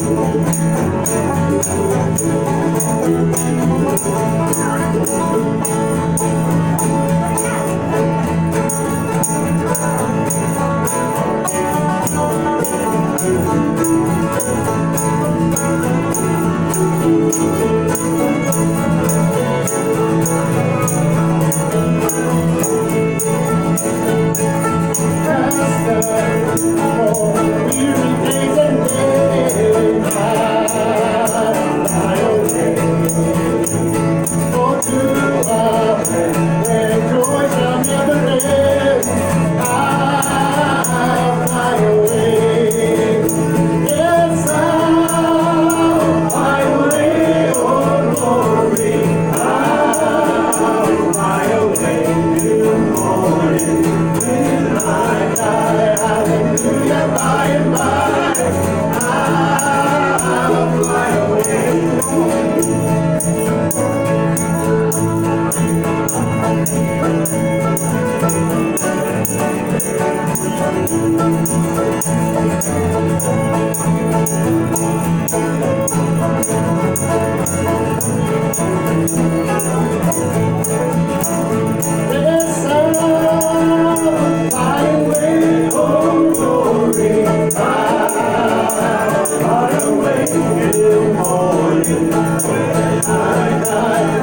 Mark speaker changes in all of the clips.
Speaker 1: Thank you.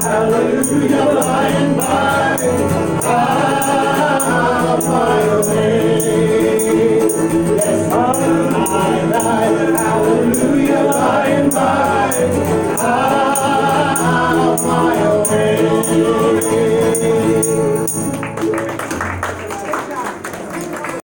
Speaker 1: Hallelujah, by and by.